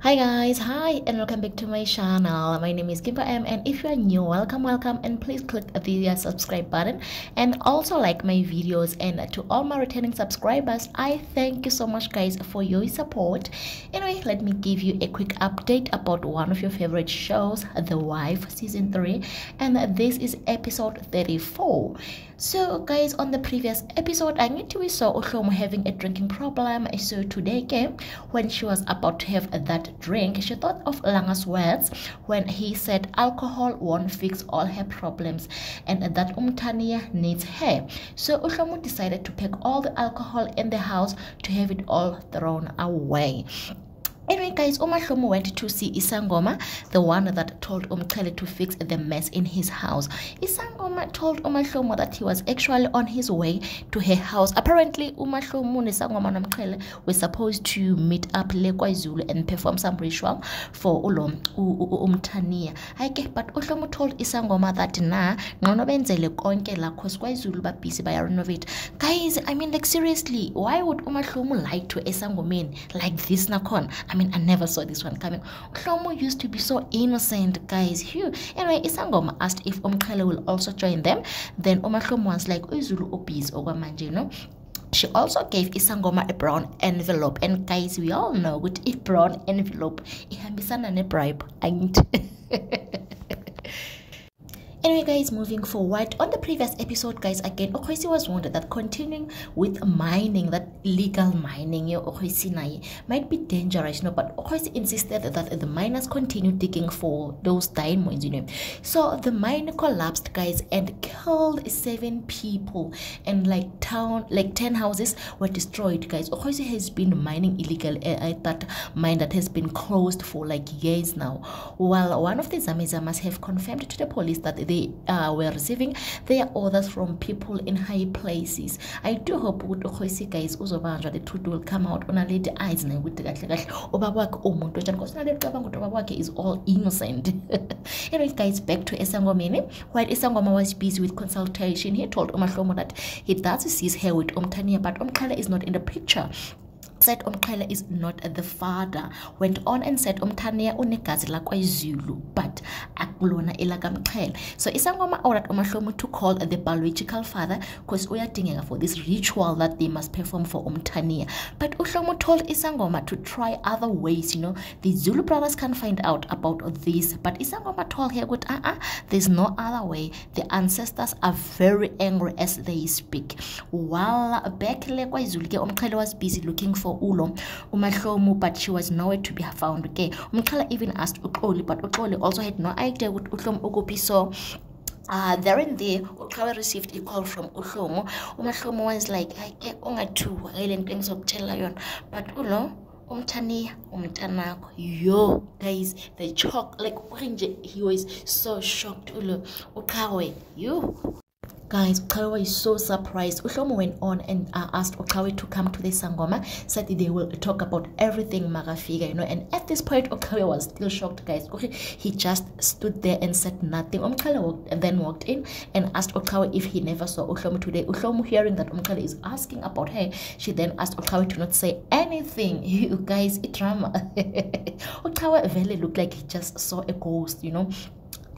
Hi guys, hi and welcome back to my channel. My name is Kimpa M and if you are new, welcome, welcome and please click the subscribe button and also like my videos and to all my returning subscribers, I thank you so much guys for your support. Anyway, let me give you a quick update about one of your favorite shows, The Wife season 3 and this is episode 34. So guys, on the previous episode, I to we saw Ohlomo having a drinking problem. So today came when she was about to have that drink, she thought of Langa's words when he said alcohol won't fix all her problems and that Umtania needs her. So Ohlomo decided to pack all the alcohol in the house to have it all thrown away. Anyway, guys, Umahlomo went to see Isangoma, the one that told Umqhele to fix the mess in his house. Isangoma told Umahlomo that he was actually on his way to her house. Apparently, Umahlomo and Isangoma Umqhele were supposed to meet up Lekwaizulu and perform some ritual for Ulom Umtania. Okay, but Uhlomo told Isangoma that na ngono benzele konke la cause KwaZulu ba busy by renovate. Guys, I mean like seriously, why would Umahlomo lie to Isangomeni like this nakon? I I mean, I never saw this one coming. Shlomo used to be so innocent, guys. Phew. Anyway, Isangoma asked if Umqhele will also join them. Then Omashlomo was like, Uzulu opis okwamanje, you know? She also gave Isangoma a brown envelope. And guys, we all know with a brown envelope, ihambisana a bribe. Ain't. Anyway, guys, moving forward on the previous episode, guys, again, Okhoisi was warned that continuing with mining, that illegal mining, you know, might be dangerous, you know. But Okhoisi insisted that the miners continue digging for those diamonds, you know. So the mine collapsed, guys, and killed seven people, and like town, like ten houses were destroyed, guys. Okhoisi has been mining illegal at that mine that has been closed for like years now. While one of the Zamizamas have confirmed to the police that they they uh, were receiving their orders from people in high places. I do hope ukuthi urhoyisi guys uzobanjwa the truth will come out unaledi eyes naye ukuthi kahle kahle ubaba wakhe umuntu njani because wakhe is all innocent anyway guys back to esangomeni. While esangoma was busy with consultation he told umahlomo that he does see her with umtania but umkhala is not in the picture said umqhele is not the father. Went on and said umthania unegazi lakwaZulu but akulona elakamqhele so isangoma ordered umahlomo to call the biological father because uyadingeka for this ritual that they must perform for umthania but uhlomo told isangoma to try other ways you know. The Zulu brothers can find out about this but isangoma told her good uh -uh, there's no other way. The ancestors are very angry as they speak. While back le kwaZulu ke was busy looking for ulo. Umahlomu but she was nowhere to be found okay? Umxhala even asked uxoli but uxoli also had no idea ukuthi uhlomu ukuphi so uh, there and there received a call from uhlomo umahlomo was like ake ungathuka ngale nto engizokutshela yona. But ulo umthaniya umntanakho. Yo guys the chalk like he was so shocked ulo. Uqhawe yo Guys, Ukawe is so surprised. Ushomo went on and uh, asked Okawe to come to the Sangoma, said they will talk about everything Magafiga, you know. And at this point, Okawe was still shocked, guys. He just stood there and said nothing. Umqhele walked, then walked in and asked Okawe if he never saw Ushomo today. Ushomo, hearing that Umqhele is asking about her, she then asked Okawe to not say anything. You guys, drama. Okawe really looked like he just saw a ghost, you know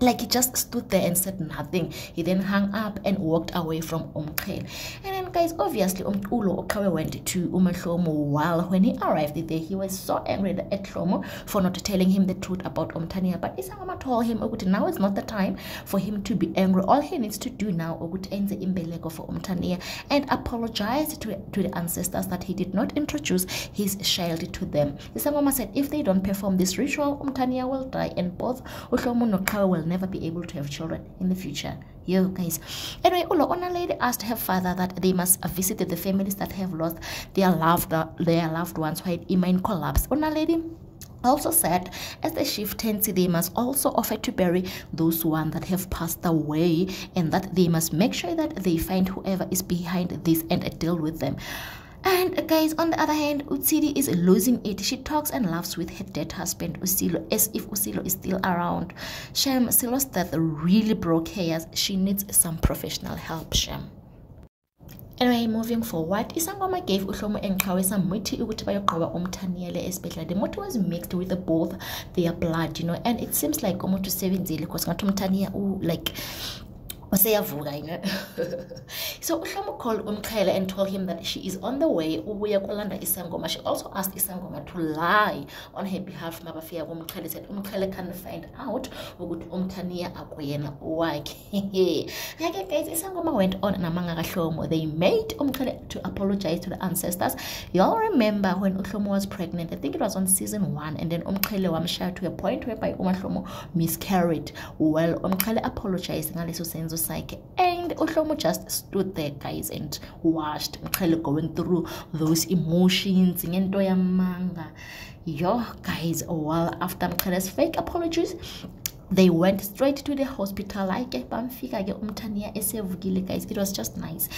like he just stood there and said nothing. He then hung up and walked away from umqhele. And guys obviously umculo okawe went to umahlomo while when he arrived there he was so angry at Hlomo for not telling him the truth about umtania but isangoma told him ukuthi now is not the time for him to be angry. All he needs to do now ukuthi enze imbeleko for umtania and apologize to, to the ancestors that he did not introduce his child to them. Isangoma said if they don't perform this ritual umtania will die and both uhlomo noqhawe will never be able to have children in the future yo guys anyway ulo ona lady asked her father that they must visit the families that have lost their loved their loved ones while immine collapse ona lady also said as the shift ends they must also offer to bury those one that have passed away and that they must make sure that they find whoever is behind this and deal with them and guys, on the other hand, Utsiri is losing it. She talks and laughs with her dead husband Usilo as if Usilo is still around. Shem, Silo's death really broke her. She needs some professional help, Shem. anyway moving forward isangoma gave uhlomo enqhawe samuthi ukuthi bayoqoba umthaniyele esibhedlela the muthi was mixed with both their blood you know and it seems like umuntu usebenzile because ngathi umthaniya like useyavuka know so uhlomo called umqhele and told him that she is on the way ubuya kulanda isangoma. She also asked isangoma to lie on her behalf mabafika kumqhele said umqhele can find out ukuthi umthaniya akuyena wakhe. Yake guys isangoma went on namanga kahlomo they made umqhele to apologize to the ancestors. Y'all remember when uhlomo was pregnant? I think it was on season one and then umqhele wamshaya to a point whereby umahlomo miscarried. Well umqhele apologized ngaleso senzo sakhe and uhlomo just stood there guys and watched mqhele going through those emotions ngento yamanga. Yo guys well after mqhele's fake apologies they went straight to the hospital. Hayi ke bamfika ke umthaniya guys. It was just nice.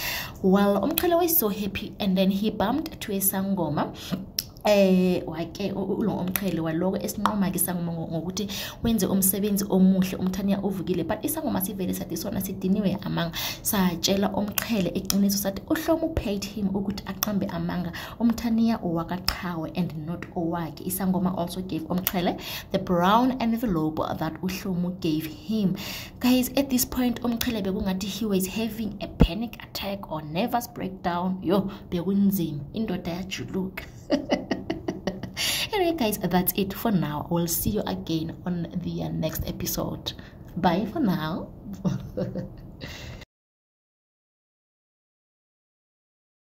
Well umqhele was so happy and then he bumped to a sangoma eh wake ulo omqhele waloko esinqoma ke sangoma ngokuthi wenze umsebenzi omuhle umthaniya uvukile but isangoma sivele sathi sona sidiniwe amanga. Satshela omqhele eqiniso sathi uhlomo paid him ukuthi aqambe amanga. Umthaniya owakaqhawe and not owakhe. Isangoma also gave omqhele the brown envelope that uhlomo gave him. Guys at this point umqhele bekungathi he was having a panic attack or nervous breakdown. Yo bekunzima. Indoda yajuluka. guys that's it for now. We'll see you again on the next episode. Bye for now